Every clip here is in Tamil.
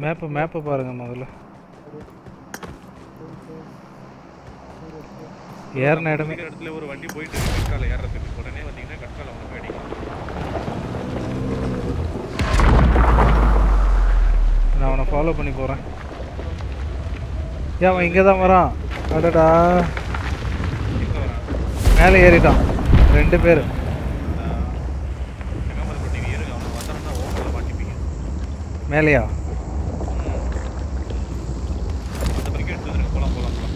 மேப்பு மேப்பை பாருங்க முதல்ல ஏறின இடமே. இடத்துல ஒரு வண்டி போயிட்டு இருக்கு கட்கால ஏறதுக்கு உடனே வந்தீங்கன்னா கட்கால வந்து போய் அடிக்கலாம் நான் அவனை ஃபாலோ பண்ணி போகிறேன் ஏன் அவன் இங்கே தான் வரான்? அடடா. மேலே ஏறிட்டான். ரெண்டு பேர். மேலேயா அந்த வரைக்கும் எடுத்து வந்துருங்க போலாம் போலாம் போலாம்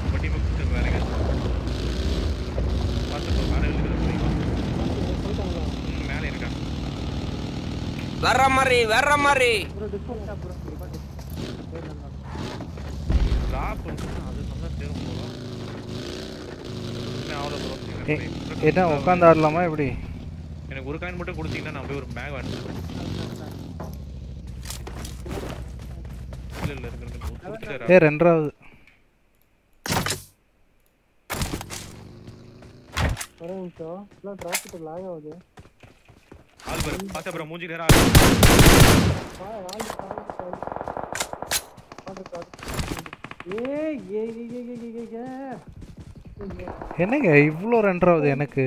நம்ம டீமை கூப்பிட்டு வேலைங்க பார்த்து போ மேலே இருக்கிற முடியுமா ம், மேலே இருக்கான் வர்ற மாதிரி வர்ற மாதிரி. என்ன உட்காந்து ஆடலாமா எப்படி? எனக்கு ஒரு காயின் மட்டும் கொடுத்தீங்கன்னா நான் போய் ஒரு பேக் வாங்கிட்டு இல்ல இல்ல இருக்கு ஏ ரெண்டாவது. ஒரு நிமிஷம் எல்லாம் டிராஃபிக் லாக் ஆகுது. ஆள் பாரு பாத்தா அப்புறம் மூஞ்சி நேரம் ஆள் வா ஏய் என்னங்க இவ்வளோ ரெண்டாவது எனக்கு?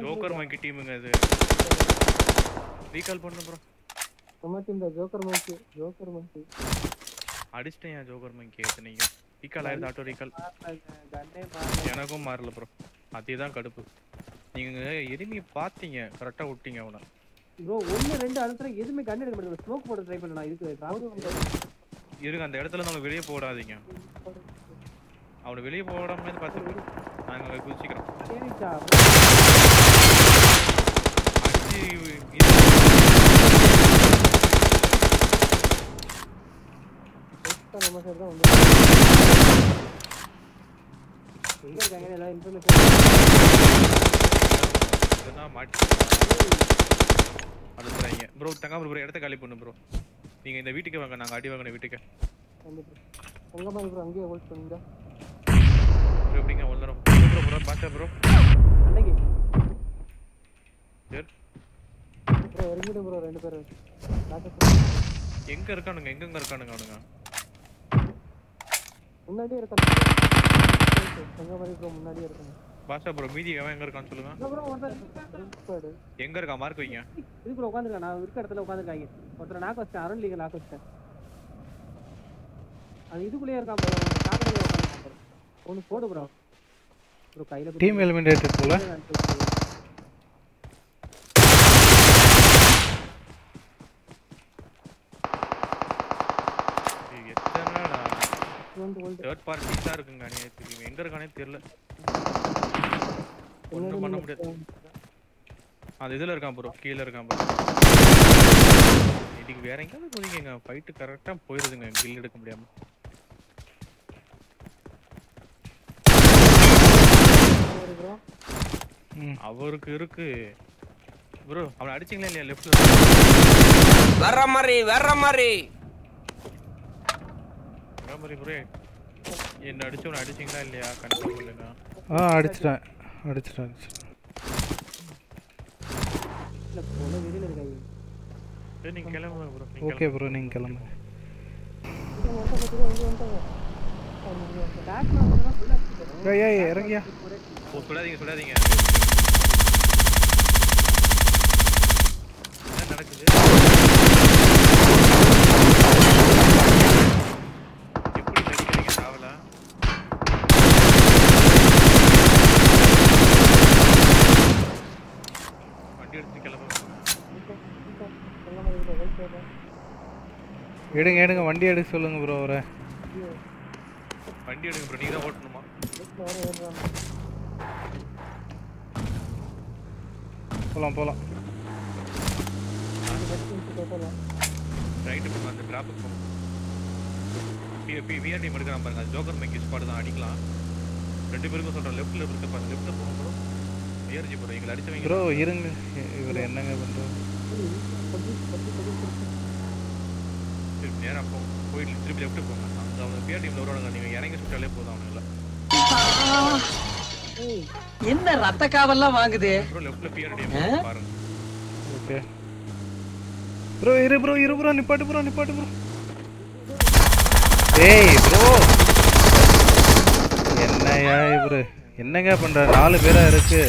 ஜோக்கர் மங்கி டீமுங்க இது. ரீகால் பண்ணு ப்ரோ டீம் தான் ஜோக்கர் மேட்ச் ஜோக்கர் மேட்ச் அடிச்சிட்டேன் ஜோக்கர் மங்கி எத்தனைக்கு ரீகால் ஆயிருது ஆட்டோ ரீகால் எனக்கும் மாறல ப்ரோ அதே தான் கடுப்பு. நீங்க எனிமி பாத்தீங்க கரெக்டா விட்டீங்க அவனை. ப்ரோ ஒன்னு ரெண்டு அடுத்த எதுவுமே கண்டு எடுக்க மாட்டேங்குது. ஸ்மோக் போட ட்ரை பண்ண நான் இருக்கு இருங்க அந்த இடத்துல நம்ம வெளியே போடாதீங்க. அவனை வெளியே போடாம பார்த்து நாங்க குதிச்சிக்கிறோம் சரிச்சா அடிச்சு இது- நம்ம சைடு தான் வந்து எங்க இருக்காங்க எல்லாம் இன்ஃபர்மேஷன் இதெல்லாம் மாட்டி அனுப்புறாங்க ப்ரோ தங்காம ப்ரோ இடத்த காலி பண்ணு ப்ரோ நீங்க இந்த வீட்டுக்கு வாங்க நாங்க அடி வாங்கின வீட்டுக்கு. உங்க மாதிரி ப்ரோ அங்கேயே ஹோல்ட் பண்ணுங்க ப்ரோ எப்படிங்க வளரும் ப்ரோ ப்ரோ பாத்தா ப்ரோ அன்னைக்கு? சரி. ப்ரோ ப்ரோ ரெண்டு பேரும். எங்க இருக்கானுங்க எங்கெங்க இருக்கானுங்க அவனுங்க? முன்னாடியே இருக்காங்க உங்க மாதிரி ப்ரோ முன்னாடியே இருக்காங்க பாஷா ப்ரோ மீதி அவன் எங்க இருக்கான்னு சொல்லுங்க. ப்ரோ ஒருத்தர் எங்க இருக்கா? மார்க் வைங்க. இதுக்குள்ள உட்காந்துருக்கேன் நான் இருக்க இடத்துல உட்காந்துருக்காங்க ஒருத்தர் நாக்கு வச்சிட்டேன். அருண் லீக நாக்கு வச்சிட்டேன். அது இதுக்குள்ளேயே இருக்கான் ப்ரோ ப்ரோ ஒன்று போடு ப்ரோ ப்ரோ கையில டீம் எலிமினேட்டட் போல ஏய், எத்தனைடா தேர்ட் பார்ட்டிஸா இருக்குங்க அநியாயத்துக்கு இவன் எங்க இருக்கானே தெரியல. ஒண்ணும் பண்ண முடியாது. அது இதுல இருக்கான் ப்ரோ கீழ இருக்கான் ப்ரோ இதுக்கு வேற எங்கேயாவது போறீங்க ஃபைட்டு கரெக்டா போயிருதுங்க. கில் எடுக்க முடியாம. ப்ரோ ம். அவருக்கு இருக்கு. ப்ரோ அவனை அடிச்சீங்களா இல்லையா? லெஃப்ட்ல வர்ற மாதிரி வர்ற மாதிரி. மாதிரி ப்ரோ என்ன அடிச்சவனை அடிச்சீங்களா இல்லையா? கன்ஃபார்ம் ஆ அடிச்சிட்டேன். அடிச்சிட்டேன் இல்ல போன வெளியில இருக்காங்க நீங்க கிளம்புங்க. ப்ரோ ஓகே ப்ரோ நீங்கள் கிளம்புங்க. ஏய் இறங்கியா. ஓ சுடாதீங்க சுடாதீங்க என்ன நடக்குது எப்படி நடிக்கிறீங்க சாவல வண்டி எடுத்து கிளம்புங்க உங்க மாதிரி ப்ரோ வெயிட் பண்ணுங்க எடுங்க எடுங்க வண்டி எடுக்க சொல்லுங்க ப்ரோ அவரை. வண்டி எடுங்க ப்ரோ நீங்க தான் ஓட்டணுமா? நிமிஷம் கேட்கலாம் ரைட்டு போங்க அந்த டிராஃபிக் போங்க பி பி விஆர் டீம் எடுக்கிறான் பாருங்க ஜோக்கர் மைக் ஸ்பாட் தான் அடிக்கலாம். ரெண்டு பேருக்கும் சொல்றேன் லெஃப்ட்ல இருக்க பாருங்க லெஃப்ட்ல போங்க ப்ரோ விஆர்ஜி ப்ரோ எங்களை அடிச்சவங்க ப்ரோ இருங்க இவர் என்னங்க பண்ணுறது திருப்பி நேரா போ போயிட்டு திருப்பி லெஃப்ட் போங்க அங்க அவங்க விஆர் டீம்ல வருவாங்க நீங்க இறங்கி சுட்டாலே போதும் அவனுங்கள. என்ன ரத்த காவல்லாம் வாங்குது? ப்ரோ லெஃப்ட்ல பிஆர் டீம் பாருங்க. ஓகே ப்ரோ இரு ப்ரோ இரு ப்ரோ நிப்பாட்டு ப்ரோ நிப்பாட்டு ப்ரோ ஏய் ப்ரோ என்னையா இவரு? என்னங்க பண்ற நாலு பேரா இருக்கு.